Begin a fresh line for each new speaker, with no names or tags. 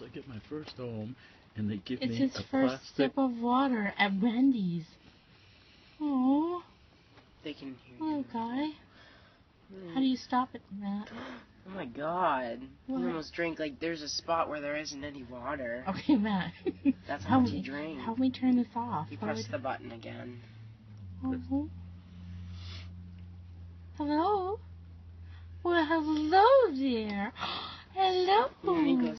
I get my first home, and they give
It's
me
his
a
first sip of water at Wendy's. Oh,
They can hear
little guy. Hmm. How do you stop it, Matt?
Oh my god.
What?
You almost drink like there's a spot where there isn't any water.
Okay, Matt.
That's how much you drink.
Help me turn this off.
You
How
press the button again.
Mhm. Hello? Well, hello there. Hello.